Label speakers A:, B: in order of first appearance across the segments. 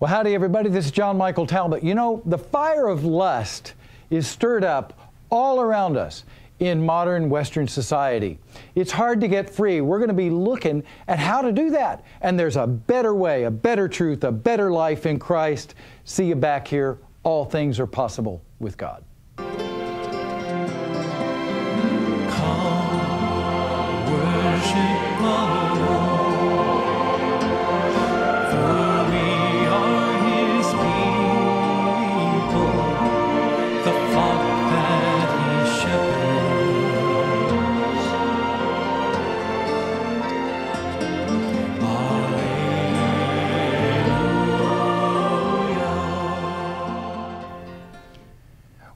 A: Well, howdy, everybody. This is John Michael Talbot. You know, the fire of lust is stirred up all around us in modern Western society. It's hard to get free. We're going to be looking at how to do that. And there's a better way, a better truth, a better life in Christ. See you back here. All things are possible with God.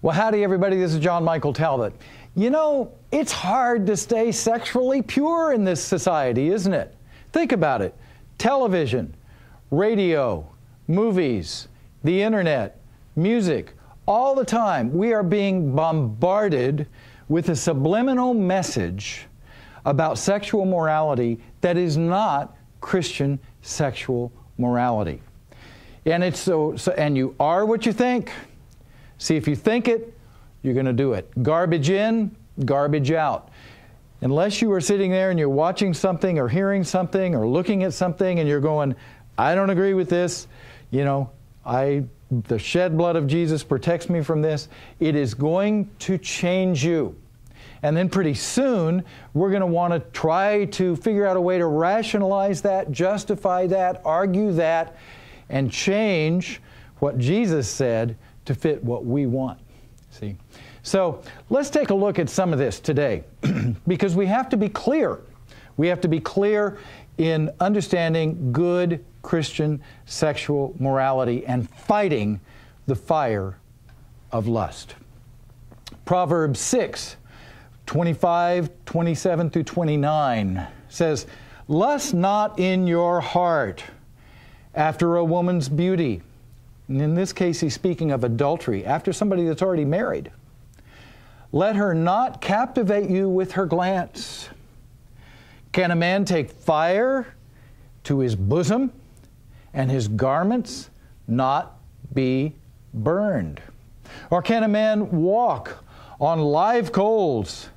A: Well, howdy, everybody. This is John Michael Talbot. You know, it's hard to stay sexually pure in this society, isn't it? Think about it television, radio, movies, the internet, music, all the time we are being bombarded with a subliminal message about sexual morality that is not Christian sexual morality. And it's so, so and you are what you think. See, if you think it, you're going to do it. Garbage in, garbage out. Unless you are sitting there and you're watching something or hearing something or looking at something and you're going, I don't agree with this, you know, I the shed blood of Jesus protects me from this, it is going to change you. And then pretty soon, we're going to want to try to figure out a way to rationalize that, justify that, argue that, and change what Jesus said to fit what we want. See? So let's take a look at some of this today because we have to be clear. We have to be clear in understanding good Christian sexual morality and fighting the fire of lust. Proverbs 6, 25, 27 through 29 says, Lust not in your heart after a woman's beauty and in this case, he's speaking of adultery after somebody that's already married. Let her not captivate you with her glance. Can a man take fire to his bosom and his garments not be burned? Or can a man walk on live coals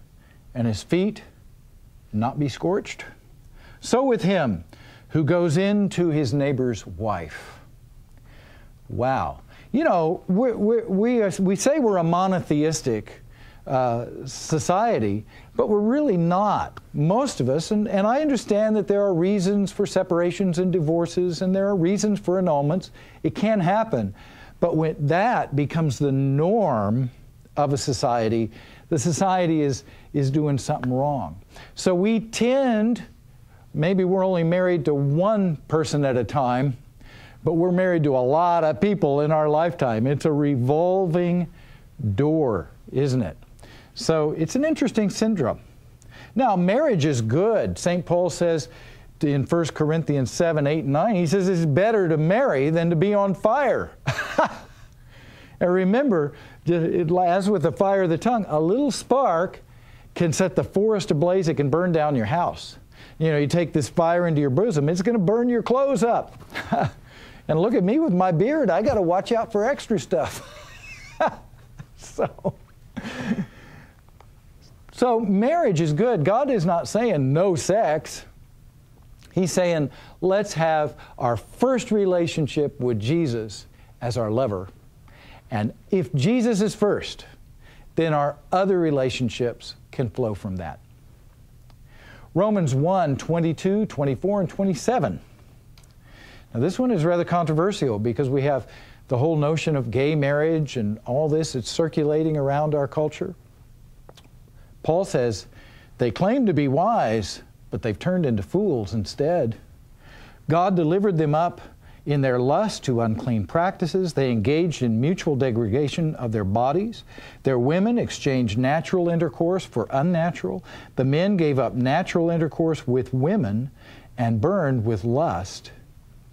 A: and his feet not be scorched? So with him who goes in to his neighbor's wife. Wow. You know, we, we, we, we say we're a monotheistic uh, society, but we're really not. Most of us, and, and I understand that there are reasons for separations and divorces, and there are reasons for annulments. It can happen. But when that becomes the norm of a society, the society is, is doing something wrong. So we tend, maybe we're only married to one person at a time, but we're married to a lot of people in our lifetime. It's a revolving door, isn't it? So it's an interesting syndrome. Now, marriage is good. St. Paul says in 1 Corinthians 7, 8, and 9, he says it's better to marry than to be on fire. and remember, as with the fire of the tongue, a little spark can set the forest ablaze, it can burn down your house. You know, you take this fire into your bosom, it's going to burn your clothes up. And look at me with my beard. I got to watch out for extra stuff. so, so marriage is good. God is not saying no sex. He's saying let's have our first relationship with Jesus as our lover. And if Jesus is first, then our other relationships can flow from that. Romans 1 22, 24, and 27. Now, this one is rather controversial because we have the whole notion of gay marriage and all this that's circulating around our culture. Paul says they claim to be wise, but they've turned into fools instead. God delivered them up in their lust to unclean practices. They engaged in mutual degradation of their bodies. Their women exchanged natural intercourse for unnatural. The men gave up natural intercourse with women and burned with lust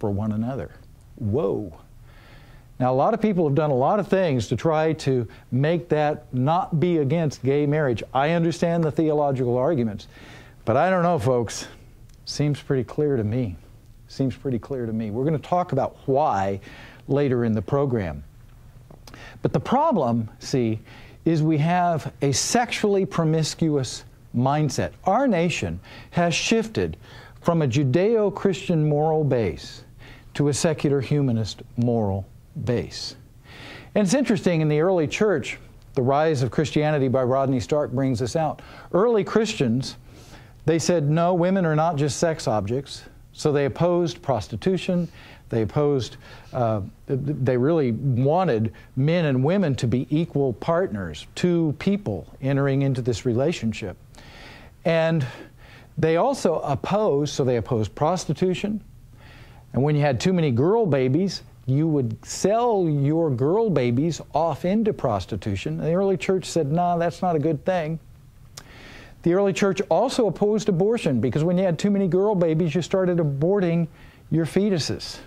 A: for one another. Whoa. Now, a lot of people have done a lot of things to try to make that not be against gay marriage. I understand the theological arguments, but I don't know, folks. Seems pretty clear to me. Seems pretty clear to me. We're going to talk about why later in the program. But the problem, see, is we have a sexually promiscuous mindset. Our nation has shifted from a Judeo Christian moral base to a secular humanist moral base. And it's interesting in the early church, the Rise of Christianity by Rodney Stark brings this out. Early Christians, they said, no, women are not just sex objects. So they opposed prostitution. They opposed, uh, they really wanted men and women to be equal partners, two people entering into this relationship. And they also opposed, so they opposed prostitution. And when you had too many girl babies, you would sell your girl babies off into prostitution. And the early church said, no, nah, that's not a good thing. The early church also opposed abortion because when you had too many girl babies, you started aborting your fetuses.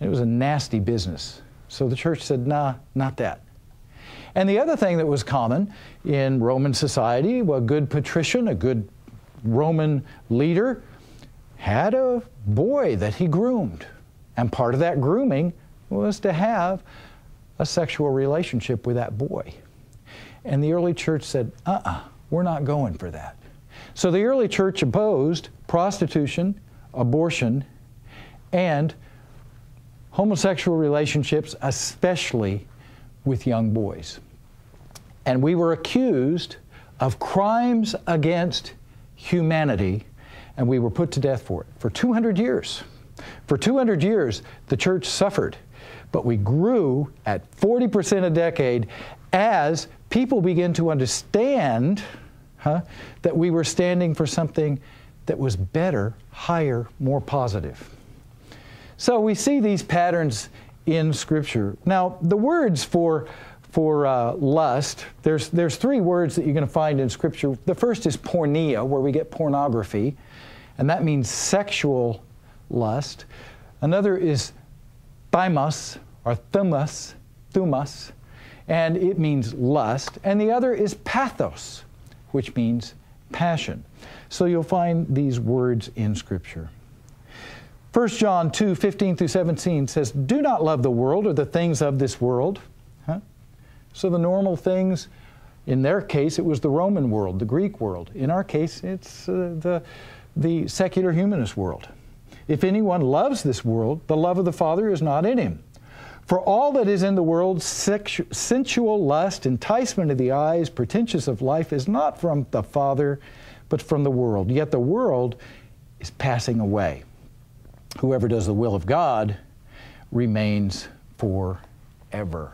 A: It was a nasty business. So the church said, nah, not that. And the other thing that was common in Roman society, a good patrician, a good Roman leader, had a boy that he groomed. And part of that grooming was to have a sexual relationship with that boy. And the early church said, uh uh-uh, uh, we're not going for that. So the early church opposed prostitution, abortion, and homosexual relationships, especially with young boys. And we were accused of crimes against humanity, and we were put to death for it for 200 years. For 200 years, the church suffered, but we grew at 40% a decade as people began to understand huh, that we were standing for something that was better, higher, more positive. So we see these patterns in Scripture. Now, the words for for uh, lust, there's, there's three words that you're going to find in Scripture. The first is porneia, where we get pornography, and that means sexual lust. Another is thymos, or thumas, thumas, and it means lust. And the other is pathos, which means passion. So you'll find these words in Scripture. 1 John 2 15 through 17 says, Do not love the world or the things of this world. So the normal things, in their case, it was the Roman world, the Greek world. In our case, it's uh, the, the secular humanist world. If anyone loves this world, the love of the Father is not in him. For all that is in the world, sensual lust, enticement of the eyes, pretentious of life, is not from the Father, but from the world. Yet the world is passing away whoever does the will of God remains forever.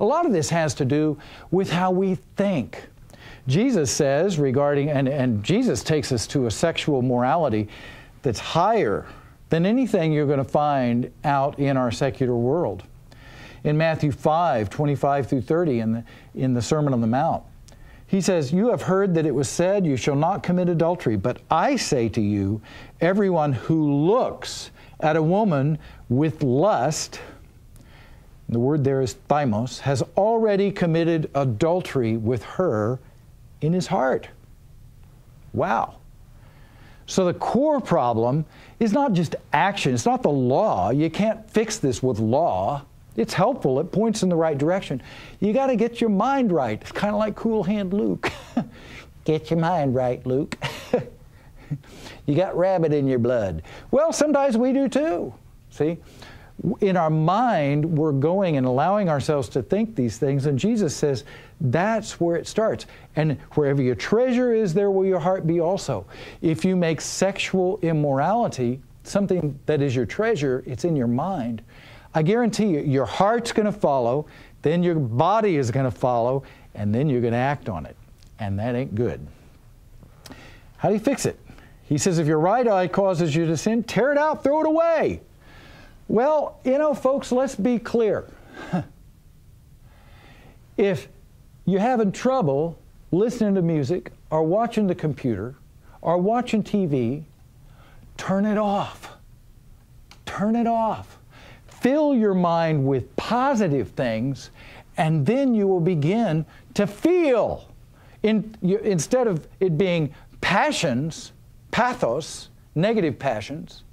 A: A lot of this has to do with how we think. Jesus says regarding, and, and Jesus takes us to a sexual morality that's higher than anything you're going to find out in our secular world. In Matthew 5, 25 through 30, in the, in the Sermon on the Mount, he says, You have heard that it was said, You shall not commit adultery. But I say to you, everyone who looks at a woman with lust, the word there is thymos, has already committed adultery with her in his heart. Wow. So the core problem is not just action, it's not the law. You can't fix this with law. It's helpful. It points in the right direction. You got to get your mind right. It's kind of like Cool Hand Luke. get your mind right, Luke. you got rabbit in your blood. Well, sometimes we do too. See? In our mind, we're going and allowing ourselves to think these things, and Jesus says that's where it starts. And wherever your treasure is, there will your heart be also. If you make sexual immorality something that is your treasure, it's in your mind I guarantee you, your heart's going to follow, then your body is going to follow, and then you're going to act on it. And that ain't good. How do you fix it? He says, if your right eye causes you to sin, tear it out, throw it away. Well, you know, folks, let's be clear. if you're having trouble listening to music or watching the computer or watching TV, turn it off. Turn it off fill your mind with positive things, and then you will begin to feel. In, you, instead of it being passions, pathos, negative passions.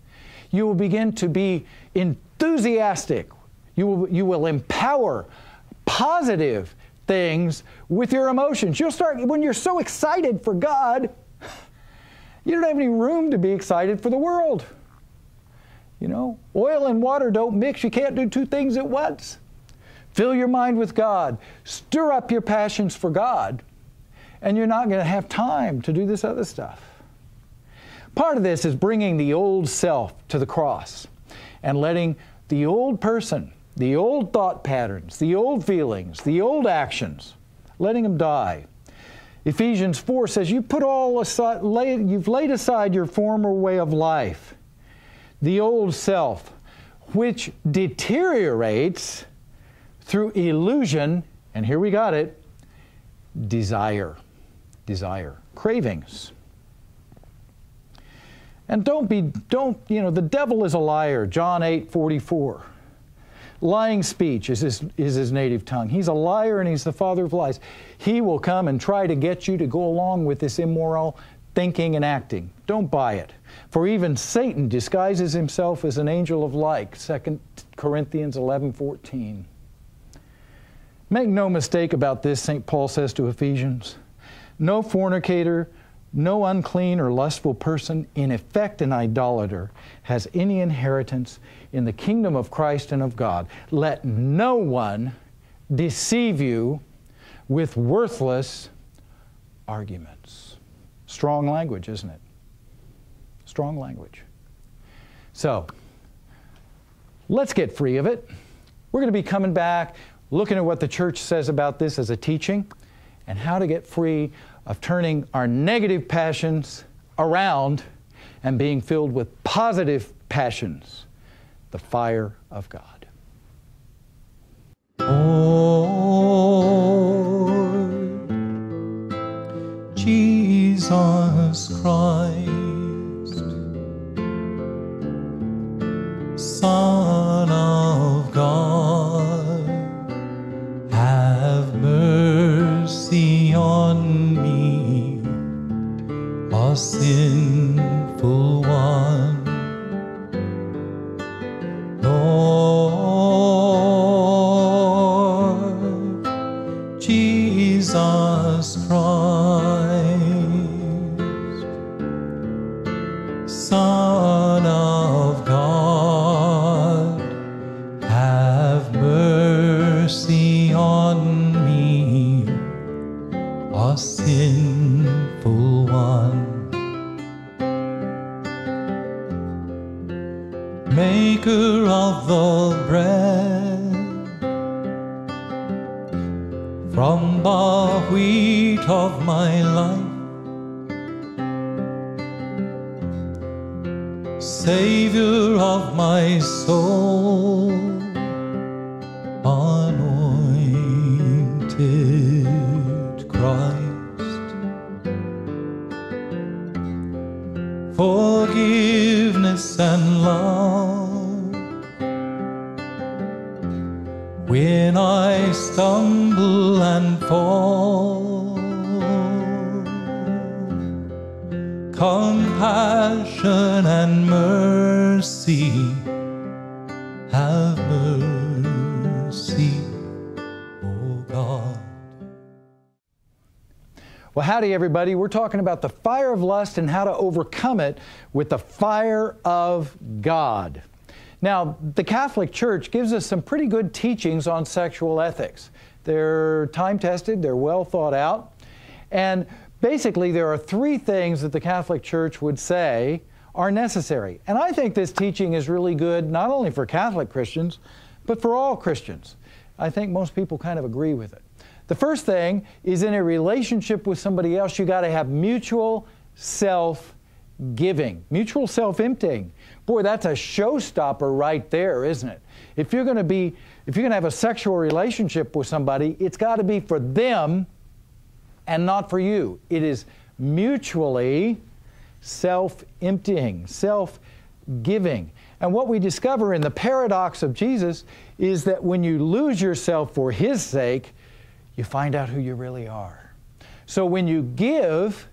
A: You will begin to be enthusiastic. You will, you will empower positive things with your emotions. You'll start, when you're so excited for God, you don't have any room to be excited for the world. You know, oil and water don't mix. You can't do two things at once. Fill your mind with God, stir up your passions for God, and you're not going to have time to do this other stuff. Part of this is bringing the old self to the cross and letting the old person, the old thought patterns, the old feelings, the old actions, letting them die. Ephesians 4 says, You put all aside, lay, you've laid aside your former way of life, the old self, which deteriorates through illusion, and here we got it desire. Desire. Cravings. And don't be, don't, you know, the devil is a liar, John 8 44. Lying speech is his, is his native tongue. He's a liar and he's the father of lies. He will come and try to get you to go along with this immoral thinking and acting. Don't buy it. For even Satan disguises himself as an angel of light, 2 Corinthians 11 14. Make no mistake about this, St. Paul says to Ephesians. No fornicator, no unclean or lustful person, in effect an idolater, has any inheritance in the kingdom of Christ and of God. Let no one deceive you with worthless arguments. Strong language, isn't it? Strong language. So, let's get free of it. We're going to be coming back, looking at what the church says about this as a teaching and how to get free of turning our negative passions around and being filled with positive passions, the fire of God.
B: Lord Jesus Christ, When I stumble and fall, compassion and mercy, have mercy, O God.
A: Well, howdy, everybody. We're talking about the fire of lust and how to overcome it with the fire of God. Now, the Catholic Church gives us some pretty good teachings on sexual ethics. They're time tested, they're well thought out, and basically, there are three things that the Catholic Church would say are necessary. And I think this teaching is really good not only for Catholic Christians, but for all Christians. I think most people kind of agree with it. The first thing is in a relationship with somebody else, you got to have mutual self giving, mutual self emptying. Boy, that's a showstopper right there, isn't it? If you're going to be, if you're going to have a sexual relationship with somebody, it's got to be for them and not for you. It is mutually self emptying, self giving. And what we discover in the paradox of Jesus is that when you lose yourself for His sake, you find out who you really are. So when you give,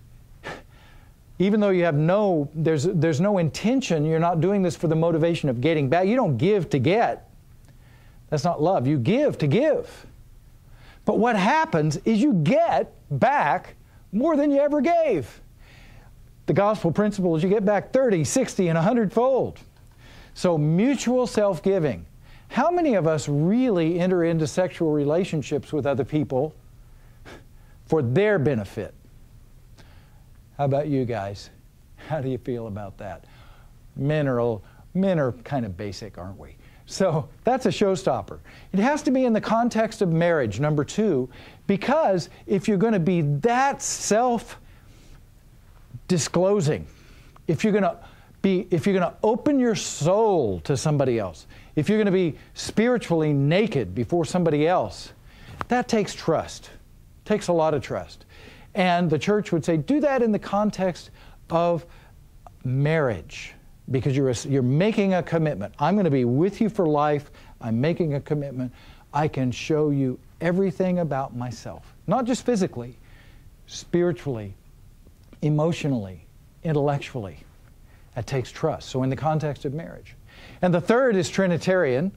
A: even though you have no, there's, there's no intention, you're not doing this for the motivation of getting back. You don't give to get. That's not love. You give to give. But what happens is you get back more than you ever gave. The gospel principle is you get back 30, 60, and 100 fold. So mutual self giving. How many of us really enter into sexual relationships with other people for their benefit? How about you guys? How do you feel about that? Men are, men are kind of basic, aren't we? So that's a showstopper. It has to be in the context of marriage, number two, because if you're going to be that self disclosing, if you're going to be, if you're going to open your soul to somebody else, if you're going to be spiritually naked before somebody else, that takes trust. Takes a lot of trust. And the church would say, do that in the context of marriage because you're, a, you're making a commitment. I'm going to be with you for life. I'm making a commitment. I can show you everything about myself, not just physically, spiritually, emotionally, intellectually. That takes trust. So, in the context of marriage. And the third is Trinitarian.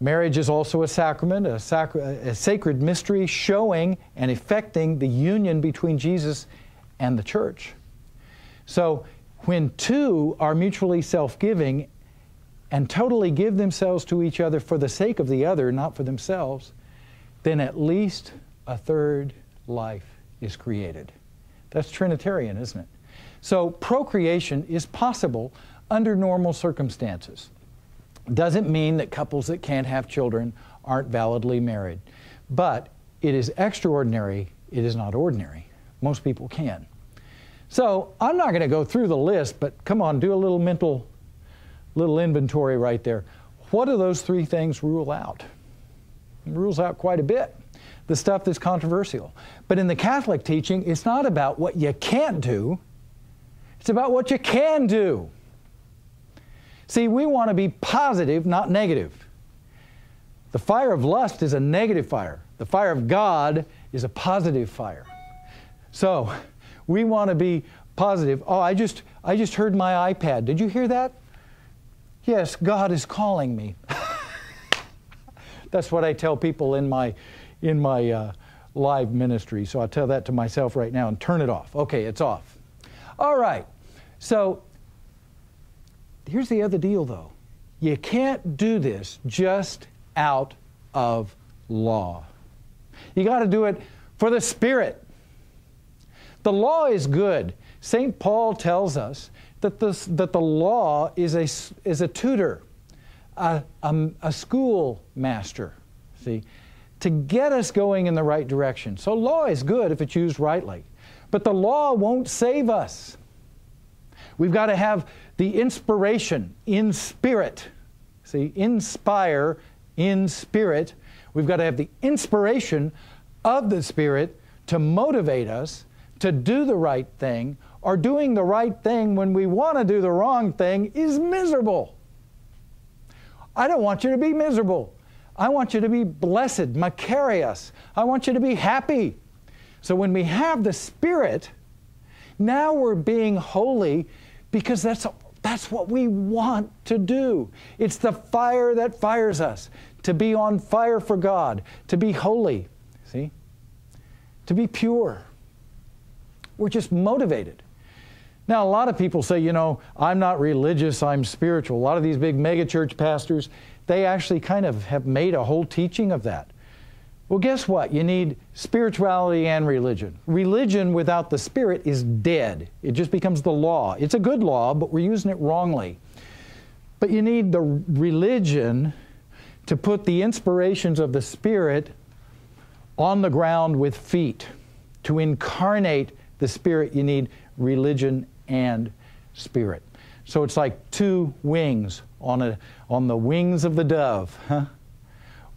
A: Marriage is also a sacrament, a, sacra- a sacred mystery showing and effecting the union between Jesus and the church. So, when two are mutually self giving and totally give themselves to each other for the sake of the other, not for themselves, then at least a third life is created. That's Trinitarian, isn't it? So procreation is possible under normal circumstances. Doesn't mean that couples that can't have children aren't validly married. But it is extraordinary, it is not ordinary. Most people can. So I'm not going to go through the list, but come on, do a little mental, little inventory right there. What do those three things rule out? It rules out quite a bit. The stuff that's controversial. But in the Catholic teaching, it's not about what you can't do, it's about what you can do. See, we want to be positive, not negative. The fire of lust is a negative fire. The fire of God is a positive fire. So, we want to be positive. Oh, I just, I just heard my iPad. Did you hear that? Yes, God is calling me. That's what I tell people in my, in my uh, live ministry. So I tell that to myself right now and turn it off. Okay, it's off. All right. So here's the other deal, though. You can't do this just out of law. You got to do it for the Spirit. The law is good. St. Paul tells us that, this, that the law is a, is a tutor, a, a, a see, to get us going in the right direction. So, law is good if it's used rightly. But the law won't save us. We've got to have the inspiration in spirit. See, inspire in spirit. We've got to have the inspiration of the Spirit to motivate us to do the right thing, or doing the right thing when we want to do the wrong thing is miserable. I don't want you to be miserable. I want you to be blessed, makarios. I want you to be happy. So when we have the Spirit, now we're being holy because that's, that's what we want to do. It's the fire that fires us to be on fire for God, to be holy, see? To be pure. We're just motivated. Now, a lot of people say, you know, I'm not religious, I'm spiritual. A lot of these big megachurch pastors, they actually kind of have made a whole teaching of that. Well, guess what? You need spirituality and religion. Religion without the Spirit is dead. It just becomes the law. It's a good law, but we're using it wrongly. But you need the religion to put the inspirations of the Spirit on the ground with feet, to incarnate the Spirit, you need religion and spirit. So it's like two wings on, a, on the wings of the dove. Huh?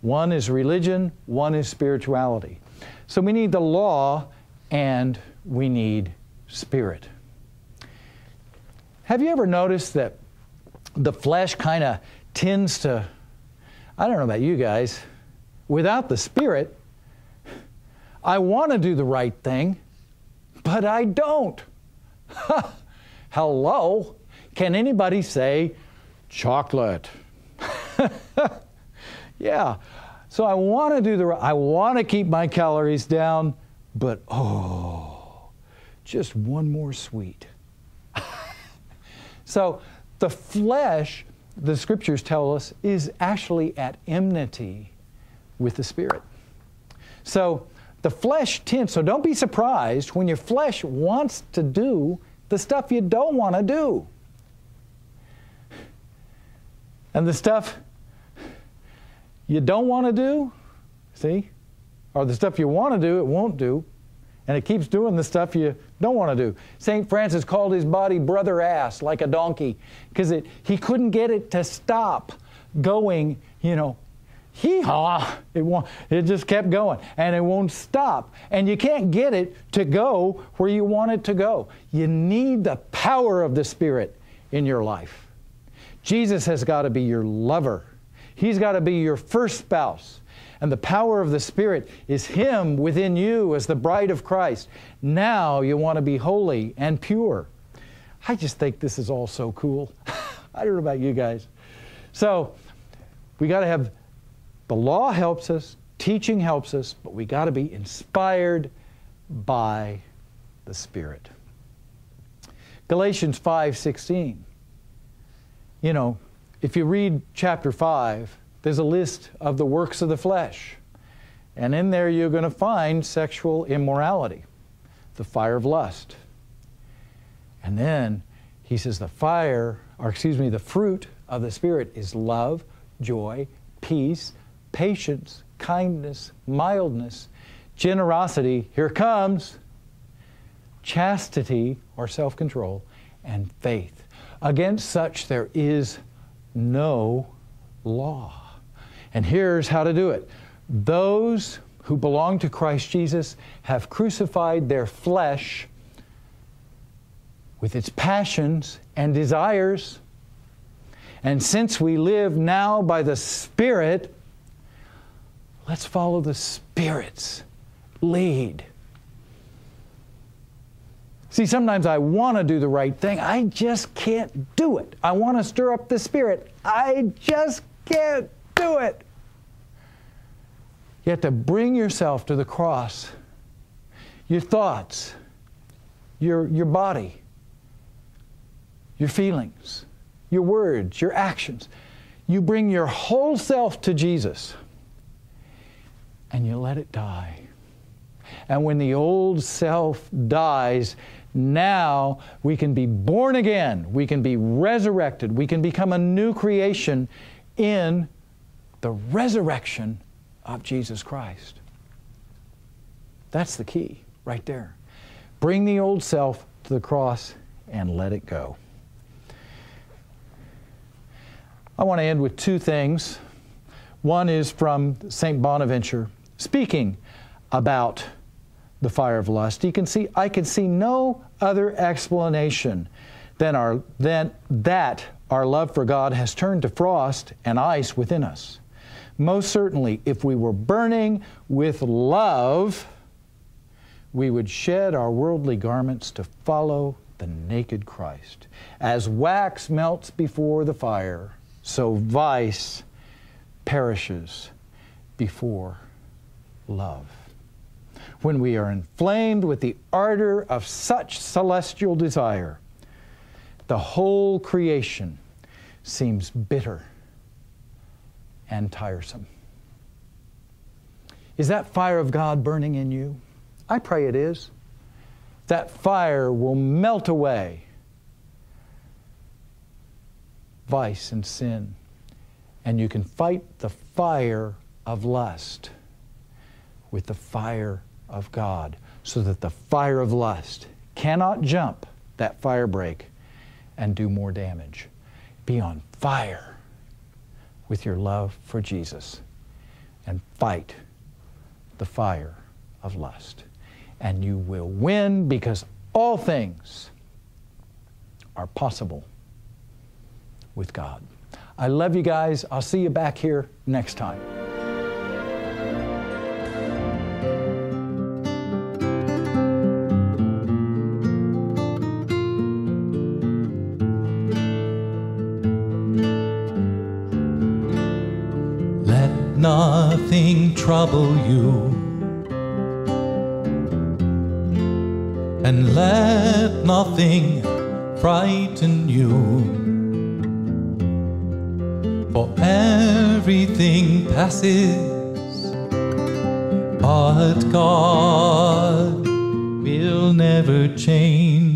A: One is religion, one is spirituality. So we need the law and we need spirit. Have you ever noticed that the flesh kind of tends to, I don't know about you guys, without the spirit, I want to do the right thing, but I don't. Hello? Can anybody say chocolate? yeah. So I want to do the I want to keep my calories down, but oh, just one more sweet. so the flesh, the scriptures tell us, is actually at enmity with the spirit. So the flesh tends, so don't be surprised when your flesh wants to do the stuff you don't want to do. And the stuff you don't want to do, see, or the stuff you want to do, it won't do. And it keeps doing the stuff you don't want to do. St. Francis called his body brother ass, like a donkey, because it he couldn't get it to stop going, you know, hee haw. It, won't, it just kept going and it won't stop. And you can't get it to go where you want it to go. You need the power of the Spirit in your life. Jesus has got to be your lover, He's got to be your first spouse. And the power of the Spirit is Him within you as the bride of Christ. Now you want to be holy and pure. I just think this is all so cool. I don't know about you guys. So, we got to have the law helps us, teaching helps us, but we got to be inspired by the Spirit. Galatians 5:16. You know, if you read chapter 5, there's a list of the works of the flesh. And in there you're going to find sexual immorality, the fire of lust. And then he says the fire, or excuse me, the fruit of the Spirit is love, joy, peace, patience, kindness, mildness, generosity, here comes, chastity or self control, and faith. Against such there is no law. And here's how to do it those who belong to Christ Jesus have crucified their flesh with its passions and desires. And since we live now by the Spirit, Let's follow the Spirit's lead. See, sometimes I want to do the right thing. I just can't do it. I want to stir up the Spirit. I just can't do it. You have to bring yourself to the cross. Your thoughts, your, your body, your feelings, your words, your actions. You bring your whole self to Jesus and you let it die. And when the old self dies, now we can be born again. We can be resurrected. We can become a new creation in the resurrection of Jesus Christ. That's the key right there. Bring the old self to the cross and let it go. I want to end with two things. One is from St. Bonaventure speaking about the fire of lust. You can see, I can see no other explanation than, our, than that our love for God has turned to frost and ice within us. Most certainly, if we were burning with love, we would shed our worldly garments to follow the naked Christ. As wax melts before the fire, so vice perishes before love. When we are inflamed with the ardor of such celestial desire, the whole creation seems bitter and tiresome. Is that fire of God burning in you? I pray it is. That fire will melt away vice and sin, and you can fight the fire of lust with the fire of God so that the fire of lust cannot jump that fire break and do more damage. Be on fire with your love for Jesus and fight the fire of lust. And you will win because all things are possible with God. I love you guys. I'll see you back here next time.
B: Trouble you. And let nothing frighten you. For everything passes, but God will never change.